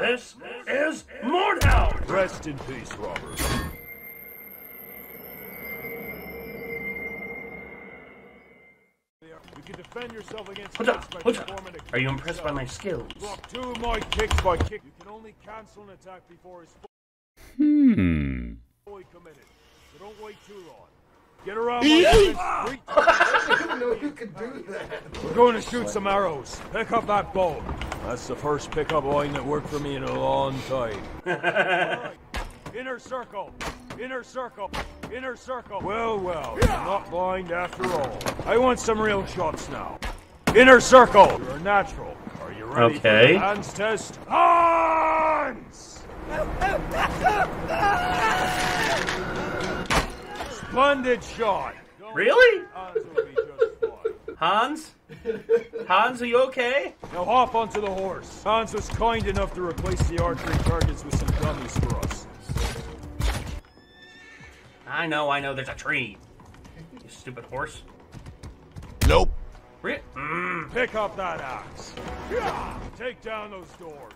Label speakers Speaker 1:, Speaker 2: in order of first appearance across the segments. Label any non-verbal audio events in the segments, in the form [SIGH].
Speaker 1: This is Mordhau!
Speaker 2: Rest in peace, Robert. You can defend yourself against
Speaker 1: What's
Speaker 2: hits
Speaker 1: up?
Speaker 2: by
Speaker 1: What's up? Are you impressed by my skills?
Speaker 2: Block two of my kicks by kick. You can only cancel an attack before it's
Speaker 3: Hmm.
Speaker 2: fully committed. So don't wait too long. Get around my defense. [LAUGHS]
Speaker 4: I didn't know you could do that.
Speaker 2: We're going to shoot some arrows. Pick up that bow. That's the first pickup line that worked for me in a long time. Alright. [LAUGHS] Inner circle. Inner circle. Inner circle. Well, well. You're not blind after all. I want some real shots now. Inner circle. You're a natural. Are you ready
Speaker 1: Okay.
Speaker 2: for the hands test? Hands! [LAUGHS] Splendid shot.
Speaker 1: Really?
Speaker 2: Hands will be just fine.
Speaker 1: Hans? Hans, are you okay?
Speaker 2: Now hop onto the horse. Hans was kind enough to replace the archery targets with some dummies for us.
Speaker 1: I know, I know, there's a tree. You stupid horse.
Speaker 3: Nope.
Speaker 1: Re- mm.
Speaker 2: Pick up that axe. Take down those doors.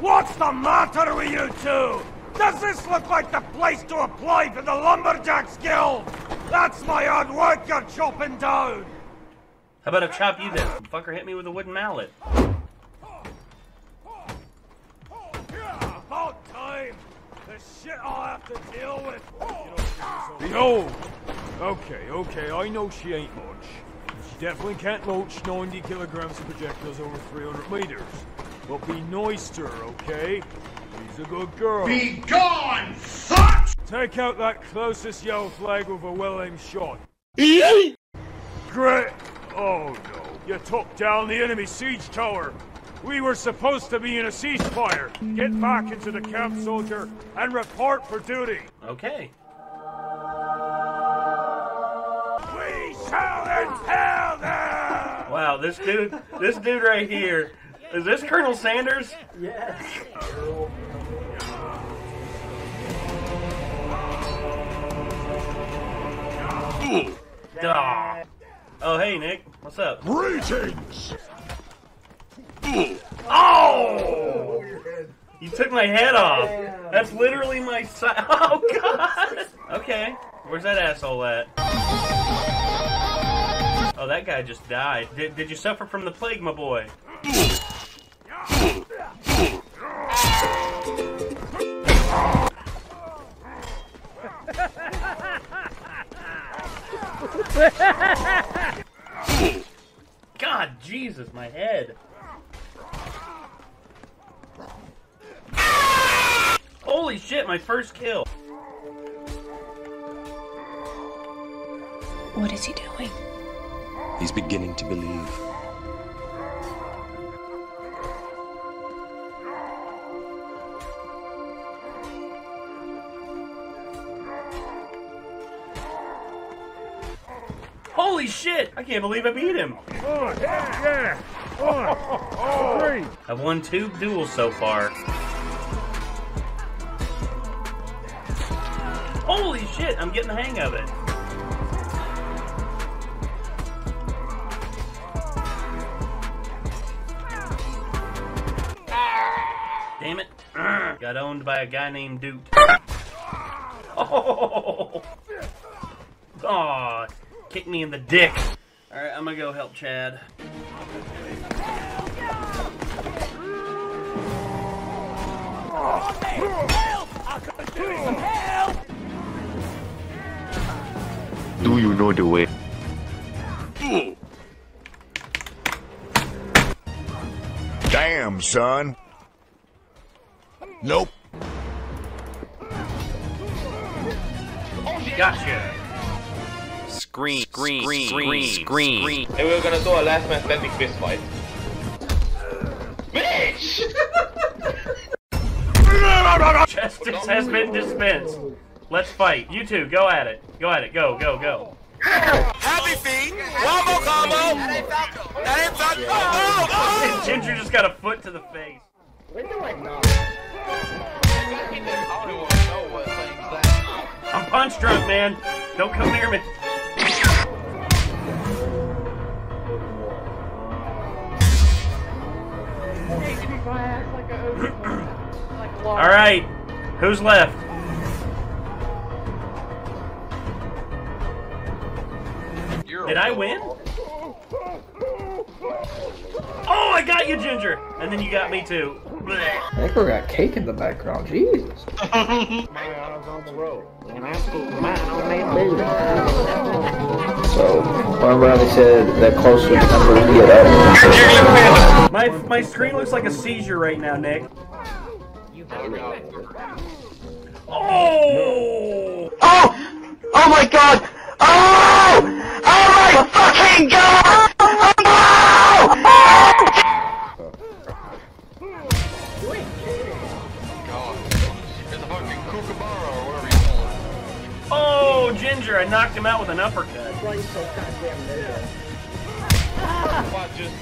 Speaker 2: What's the matter with you two? Does this look like the place to apply for the Lumberjacks Guild? That's my hard work you're chopping down.
Speaker 1: How about I chop you then? Fucker hit me with a wooden mallet.
Speaker 2: About time. The shit I'll have to deal with. Behold. Okay, okay, I know she ain't much. She definitely can't launch 90 kilograms of projectiles over 300 meters. But be nice to her, okay? She's a good girl.
Speaker 4: Be gone, fuck!
Speaker 2: Take out that closest yellow flag with a well-aimed shot. Great! Oh no, you took down the enemy siege tower. We were supposed to be in a ceasefire. Get back into the camp, soldier, and report for duty.
Speaker 1: Okay.
Speaker 2: We shall impale them!
Speaker 1: Wow, this dude, this dude right here, is this Colonel Sanders? Yes. Duh. Oh, hey, Nick. What's up?
Speaker 3: Greetings.
Speaker 1: Oh! You took my head off. That's literally my side. [LAUGHS] Oh, God. Okay. Where's that asshole at? Oh, that guy just died. Did, did you suffer from the plague, my boy? My first kill.
Speaker 5: What is he doing?
Speaker 6: He's beginning to believe.
Speaker 1: Holy shit! I can't believe I beat him.
Speaker 2: One, yeah, one, three. [LAUGHS]
Speaker 1: I've won two duels so far. Holy shit, I'm getting the hang of it. Damn it. Got owned by a guy named Doot. Oh! Aw, kick me in the dick. Alright, I'm gonna go help Chad.
Speaker 6: Do you know the way?
Speaker 3: Damn, son. Nope.
Speaker 1: Gotcha.
Speaker 6: Scream, scream, scream, scream, scream.
Speaker 7: And we're gonna do a last man standing fist fight. Bitch!
Speaker 1: Justice has been dispensed. Let's fight. You two, go at it. Go at it. Go, go, go.
Speaker 8: Happy feet. One more combo. That ain't Falco. Oh, oh.
Speaker 1: Ginger just got a foot to the face. When do I'm punch drunk, man. Don't come near me.
Speaker 5: my ass like a like a log.
Speaker 1: All right, who's left? I win? Oh, I got you, Ginger, and then you got me too. I
Speaker 9: think we got cake in the background. Jesus. So, remember how they said the closer the number we get up?
Speaker 1: My my screen looks like a seizure right now, Nick. Oh!
Speaker 8: Oh! Oh my god!
Speaker 1: Knocked him out with an uppercut.
Speaker 7: What, just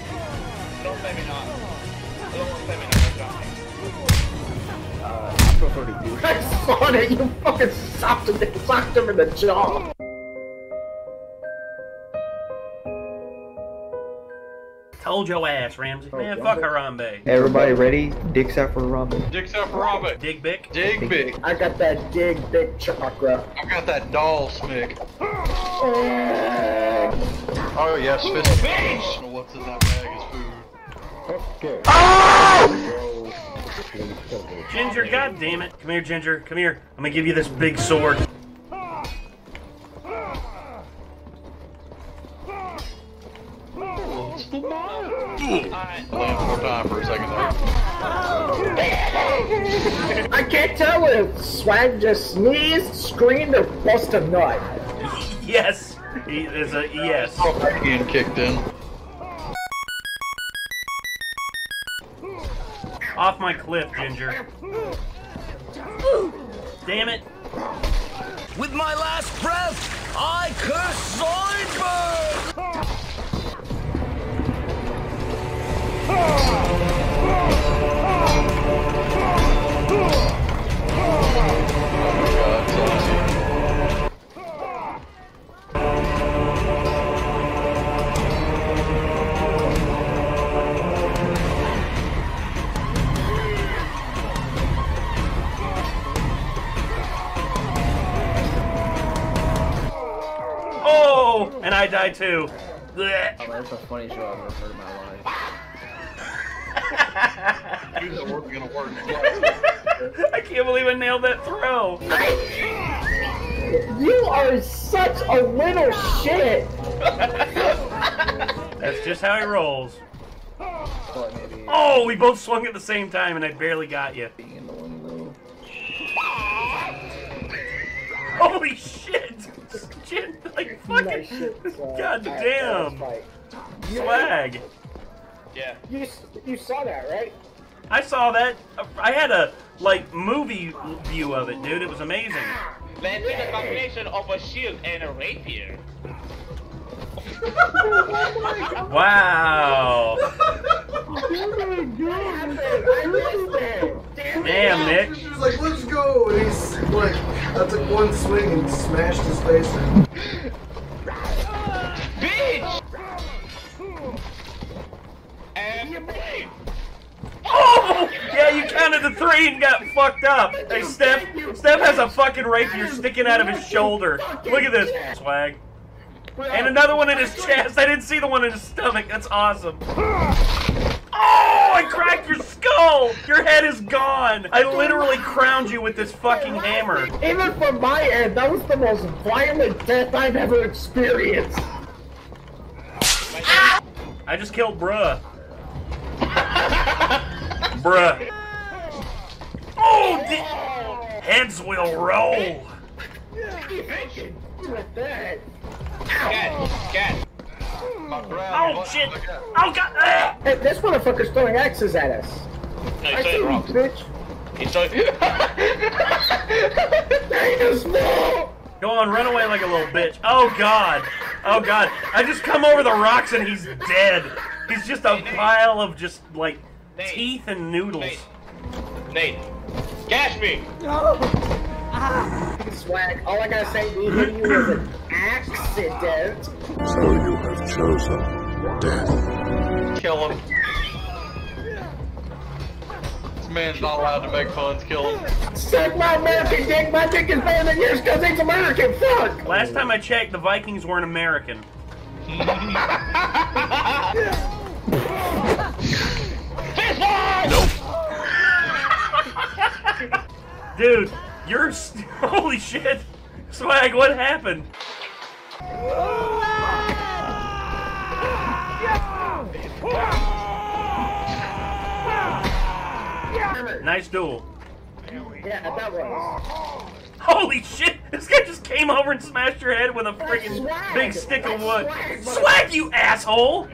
Speaker 7: don't say me not. I don't want to say me not.
Speaker 9: Uh, I saw [LAUGHS] that you fucking socked him, socked him in the jaw.
Speaker 1: Told your ass, Ramsey. Oh, Man, fuck Harambe.
Speaker 9: Everybody ready? Dicks out for Rumble.
Speaker 7: Dicks out for Robert.
Speaker 1: Dig Bick.
Speaker 7: Dig big.
Speaker 9: I got that dig big chakra.
Speaker 7: I got that doll smig. Oh, oh yes, fist. Bitch! What's in that bag is food.
Speaker 1: okay Ginger, god damn it. Come here, Ginger. Come here. I'm gonna give you this big sword.
Speaker 7: Land more time for a second there.
Speaker 9: I can't tell if Swag just sneezed, screamed, or bust a nut. [LAUGHS]
Speaker 1: Yes. He is a yes.
Speaker 7: Oh, Ian kicked in.
Speaker 1: Off my cliff, Ginger. Damn it.
Speaker 8: With my last breath, I curse Zoidberg!
Speaker 1: Oh, and I die too.
Speaker 9: Oh, that's the funniest show I've ever heard in my life. [LAUGHS]
Speaker 7: Use that work gonna work.
Speaker 1: I can't believe I nailed that throw.
Speaker 9: You are such a little shit! [LAUGHS]
Speaker 1: That's just how he rolls. Oh, we both swung at the same time and I barely got you.
Speaker 9: being in the one though. [LAUGHS]
Speaker 1: Holy shit! Gin, like fucking.
Speaker 9: Nice shit,
Speaker 1: God damn.
Speaker 9: that was tight. You-
Speaker 1: Swag.
Speaker 7: Yeah.
Speaker 9: You, you saw that, right?
Speaker 1: I saw that. I had a like movie view of it, dude. It was amazing.
Speaker 7: Let's see the combination of a shield and a rapier. [LAUGHS]
Speaker 1: Wow. Oh Damn, Nick.
Speaker 4: She was like, let's go. And he's like, I took one swing and smashed his face in.
Speaker 1: Yeah, you counted to three and got fucked up. Hey, Steph. Steph has a fucking rapier sticking out of his shoulder. Look at this. Swag. And another one in his chest. I didn't see the one in his stomach. That's awesome. [SIGHS] Oh, I cracked your skull! Your head is gone! I literally crowned you with this fucking hammer.
Speaker 9: Even from my end, that was the most violent death I've ever experienced.
Speaker 1: I just killed bruh. [LAUGHS] bruh. Di- heads will roll.
Speaker 9: With that.
Speaker 7: cat, cat. My brown.
Speaker 1: Oh, shit. Oh, God.
Speaker 9: Hey, this motherfucker's throwing axes at us.
Speaker 7: No,
Speaker 9: I
Speaker 7: he's
Speaker 9: see
Speaker 7: throwing
Speaker 9: you,
Speaker 7: rocks.
Speaker 9: bitch.
Speaker 7: He's throwing.
Speaker 9: Ain't [LAUGHS] small.
Speaker 1: Go on, run away like a little bitch. Oh, God. Oh, God. I just come over the rocks and he's dead. He's just a pile of just, like, teeth and noodles.
Speaker 7: Nate. Nate. Cash me! No! Ah!
Speaker 9: Swag. All I gotta say, we hit you was an accident.
Speaker 3: So you have chosen death.
Speaker 7: Kill him. This man's not allowed to make puns. Kill him.
Speaker 9: Suck my American dick. My dick is better than yours because it's American. Fuck.
Speaker 1: Last time I checked, the Vikings weren't American. [LAUGHS] Dude, you're [LAUGHS] holy shit, swag. What happened? Nice duel.
Speaker 9: Yeah, that was.
Speaker 1: Holy shit! This guy just came over and smashed your head with a freaking big stick of wood. Swag, you asshole!